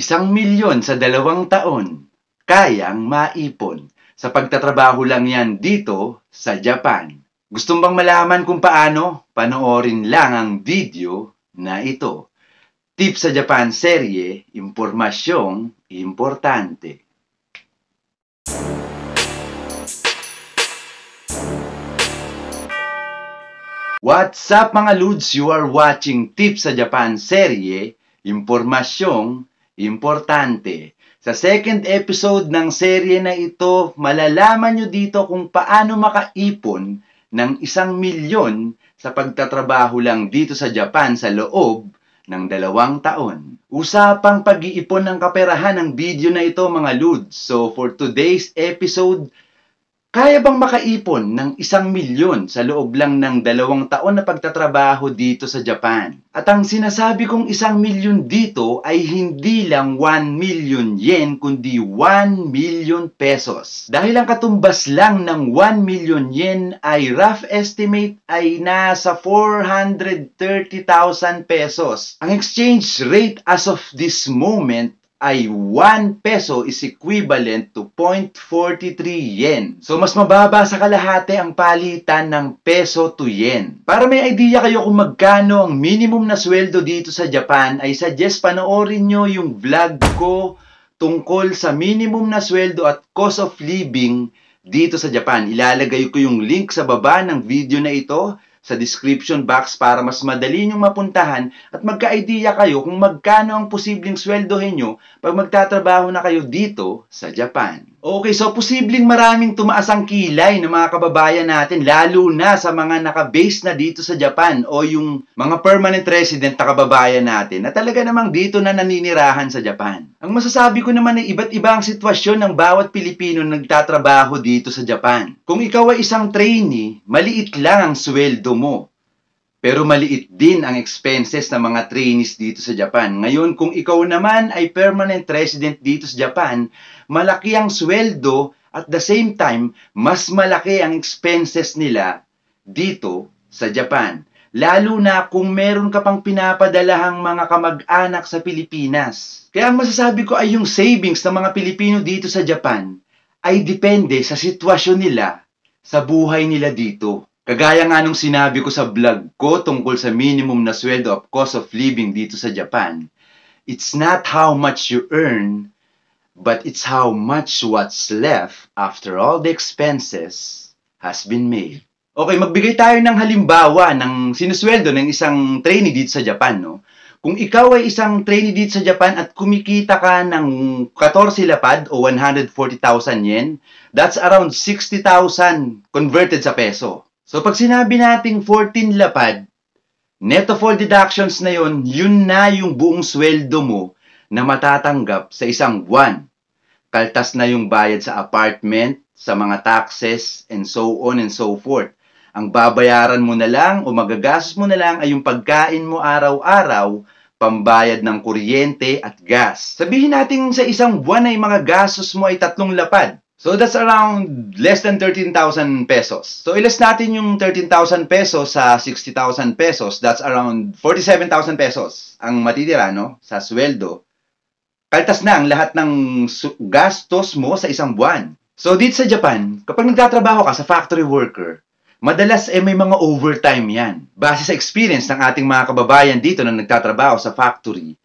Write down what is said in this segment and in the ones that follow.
Isang milyon sa dalawang taon, kayang maipon. Sa pagtatrabaho lang yan dito sa Japan. Gusto bang malaman kung paano? Panoorin lang ang video na ito. Tip sa Japan serye, impormasyong importante. What's up mga Ludes? You are watching Tip sa Japan serye, impormasyong importante. Sa second episode ng serye na ito, malalaman nyo dito kung paano makaipon ng isang milyon sa pagtatrabaho lang dito sa Japan sa loob ng dalawang taon. Usapang pag-iipon ng kaperahan ng video na ito mga Ludes. So for today's episode, kaya bang makaipon ng isang milyon sa loob lang ng dalawang taon na pagtatrabaho dito sa Japan? At ang sinasabi kong isang milyon dito ay hindi lang 1 million yen kundi 1 million pesos. Dahil ang katumbas lang ng 1 million yen ay rough estimate ay nasa 430,000 pesos. Ang exchange rate as of this moment ay 1 peso is equivalent to 0.43 yen. So mas mababa sa kalahati ang palitan ng peso to yen. Para may idea kayo kung magkano ang minimum na sweldo dito sa Japan, ay suggest panoorin nyo yung vlog ko tungkol sa minimum na sweldo at cost of living dito sa Japan. Ilalagay ko yung link sa baba ng video na ito sa description box para mas madali nyo mapuntahan at magka-idea kayo kung magkano ang posibleng sweldohin nyo pag magtatrabaho na kayo dito sa Japan. Okay, so posibleng maraming tumaas ang kilay ng mga kababayan natin, lalo na sa mga naka-base na dito sa Japan o yung mga permanent resident na kababayan natin na talaga namang dito na naninirahan sa Japan. Ang masasabi ko naman ay iba't iba ang sitwasyon ng bawat Pilipino na nagtatrabaho dito sa Japan. Kung ikaw ay isang trainee, maliit lang ang sweldo mo. Pero maliit din ang expenses ng mga trainees dito sa Japan. Ngayon, kung ikaw naman ay permanent resident dito sa Japan, malaki ang sweldo at the same time, mas malaki ang expenses nila dito sa Japan. Lalo na kung meron ka pang pinapadalahang mga kamag-anak sa Pilipinas. Kaya ang masasabi ko ay yung savings ng mga Pilipino dito sa Japan ay depende sa sitwasyon nila sa buhay nila dito. Kagaya nga nung sinabi ko sa vlog ko tungkol sa minimum na sweldo of cost of living dito sa Japan, it's not how much you earn, but it's how much what's left after all the expenses has been made. Okay, magbigay tayo ng halimbawa ng sinusweldo ng isang trainee dito sa Japan, no? Kung ikaw ay isang trainee dito sa Japan at kumikita ka ng 14 lapad o 140,000 yen, that's around 60,000 converted sa peso. So pag sinabi nating 14 lapad, net of all deductions na yon, yun na yung buong sweldo mo na matatanggap sa isang buwan. Kaltas na yung bayad sa apartment, sa mga taxes, and so on and so forth. Ang babayaran mo na lang o magagastos mo na lang ay yung pagkain mo araw-araw, pambayad ng kuryente at gas. Sabihin natin sa isang buwan ay mga gastos mo ay tatlong lapad. So that's around less than 13,000 pesos. So ilas natin yung 13,000 pesos sa 60,000 pesos. That's around 47,000 pesos ang matitira no sa sweldo. Kaltas na ang lahat ng gastos mo sa isang buwan. So dito sa Japan, kapag nagtatrabaho ka sa factory worker, madalas eh may mga overtime yan. Base sa experience ng ating mga kababayan dito na nagtatrabaho sa factory,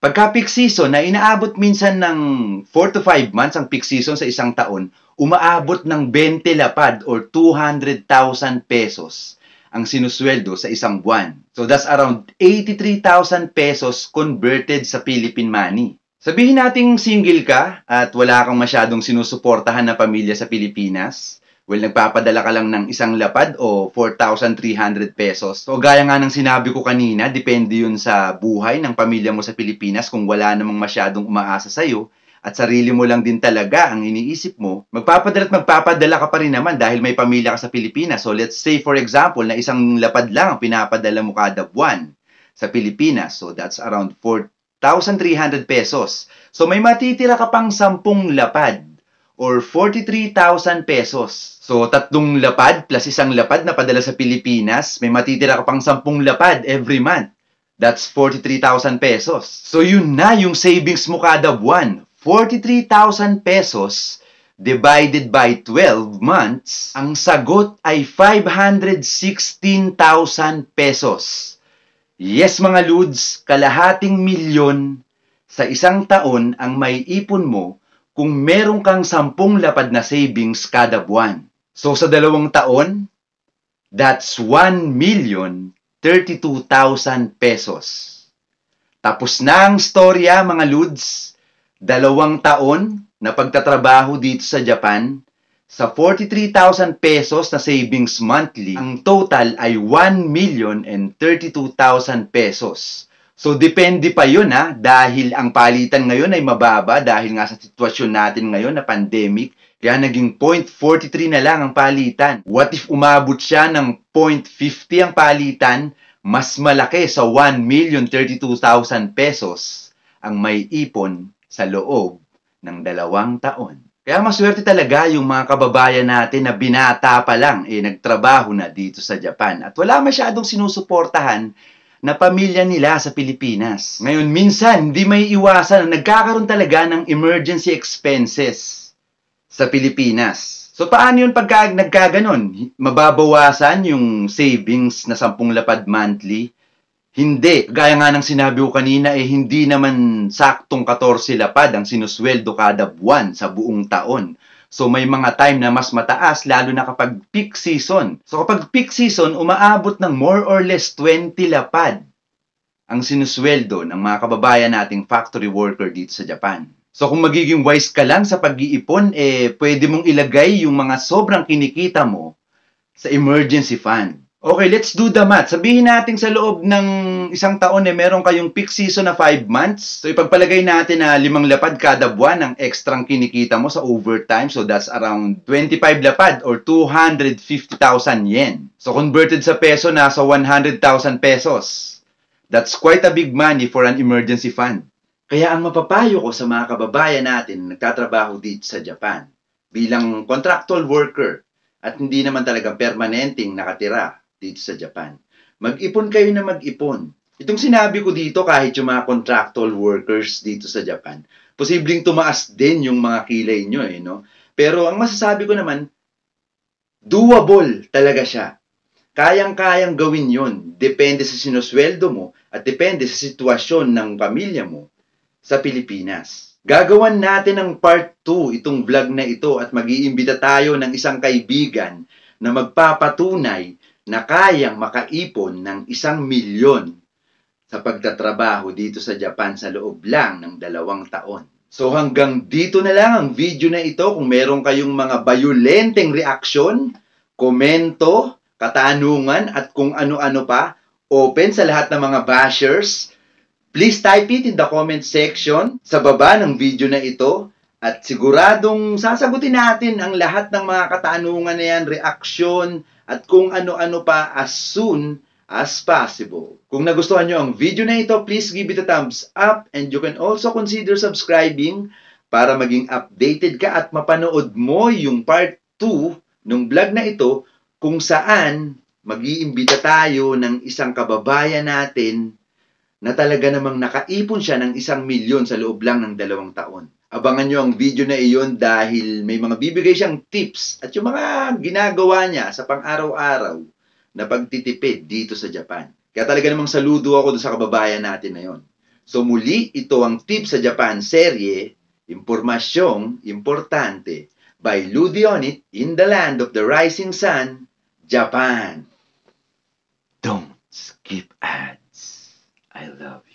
Pagka peak season na inaabot minsan ng 4 to 5 months ang peak season sa isang taon, umaabot ng 20 lapad or 200,000 pesos ang sinusweldo sa isang buwan. So that's around 83,000 pesos converted sa Philippine money. Sabihin nating single ka at wala kang masyadong sinusuportahan na pamilya sa Pilipinas. Well, nagpapadala ka lang ng isang lapad o 4,300 pesos. So, gaya nga ng sinabi ko kanina, depende yun sa buhay ng pamilya mo sa Pilipinas kung wala namang masyadong umaasa sa'yo at sarili mo lang din talaga ang iniisip mo, magpapadala at magpapadala ka pa rin naman dahil may pamilya ka sa Pilipinas. So, let's say for example na isang lapad lang ang pinapadala mo kada buwan sa Pilipinas. So, that's around 4,300 pesos. So, may matitira ka pang 10 lapad or 43,000 pesos. So, tatlong lapad plus isang lapad na padala sa Pilipinas, may matitira ka pang 10 lapad every month. That's 43,000 pesos. So yun na yung savings mo kada buwan. 43,000 pesos divided by 12 months, ang sagot ay 516,000 pesos. Yes mga Ludes, kalahating milyon sa isang taon ang may ipon mo kung meron kang sampung lapad na savings kada buwan. So sa dalawang taon, that's 1 million 32,000 pesos. Tapos na ang storya mga Ludes, dalawang taon na pagtatrabaho dito sa Japan, sa 43,000 pesos na savings monthly, ang total ay 1 million and 32,000 pesos. So, depende pa yun ha, dahil ang palitan ngayon ay mababa dahil nga sa sitwasyon natin ngayon na pandemic, kaya naging 0.43 na lang ang palitan. What if umabot siya ng 0.50 ang palitan, mas malaki sa 1,032,000 pesos ang may ipon sa loob ng dalawang taon. Kaya maswerte talaga yung mga kababayan natin na binata pa lang eh nagtrabaho na dito sa Japan at wala masyadong sinusuportahan na pamilya nila sa Pilipinas. Ngayon, minsan, hindi may iwasan na nagkakaroon talaga ng emergency expenses sa Pilipinas. So, paano yun pagka nagkaganon? Mababawasan yung savings na 10 lapad monthly? Hindi. Gaya nga ng sinabi ko kanina, eh, hindi naman saktong 14 lapad ang sinusweldo kada buwan sa buong taon. So may mga time na mas mataas lalo na kapag peak season. So kapag peak season, umaabot ng more or less 20 lapad ang sinusweldo ng mga kababayan nating factory worker dito sa Japan. So kung magiging wise ka lang sa pag-iipon, eh pwede mong ilagay yung mga sobrang kinikita mo sa emergency fund. Okay, let's do the math. Sabihin natin sa loob ng isang taon eh, meron kayong peak season na 5 months. So, ipagpalagay natin na limang lapad kada buwan ang extrang kinikita mo sa overtime. So, that's around 25 lapad or 250,000 yen. So, converted sa peso, nasa 100,000 pesos. That's quite a big money for an emergency fund. Kaya ang mapapayo ko sa mga kababayan natin na nagtatrabaho dito sa Japan bilang contractual worker at hindi naman talagang permanenteng nakatira dito sa Japan. Mag-ipon kayo na mag-ipon. Itong sinabi ko dito kahit yung mga contractual workers dito sa Japan, posibleng tumaas din yung mga kilay nyo eh, no? Pero ang masasabi ko naman, doable talaga siya. Kayang-kayang gawin yon. Depende sa sinusweldo mo at depende sa sitwasyon ng pamilya mo sa Pilipinas. Gagawan natin ng part 2 itong vlog na ito at mag-iimbita tayo ng isang kaibigan na magpapatunay na kayang makaipon ng isang milyon sa pagtatrabaho dito sa Japan sa loob lang ng dalawang taon. So hanggang dito na lang ang video na ito. Kung meron kayong mga bayulenteng reaksyon, komento, katanungan at kung ano-ano pa, open sa lahat ng mga bashers. Please type it in the comment section sa baba ng video na ito at siguradong sasagutin natin ang lahat ng mga katanungan na yan, reaksyon, at kung ano-ano pa as soon as possible. Kung nagustuhan nyo ang video na ito, please give it a thumbs up and you can also consider subscribing para maging updated ka at mapanood mo yung part 2 ng vlog na ito kung saan mag-iimbita tayo ng isang kababayan natin na talaga namang nakaipon siya ng isang milyon sa loob lang ng dalawang taon. Abangan nyo ang video na iyon dahil may mga bibigay siyang tips at yung mga ginagawa niya sa pang-araw-araw na pagtitipid dito sa Japan. Kaya talaga namang saludo ako sa kababayan natin na yon. So muli, ito ang Tips sa Japan serye, Impormasyong Importante by Ludionit in the Land of the Rising Sun, Japan. Don't skip ads. I love you.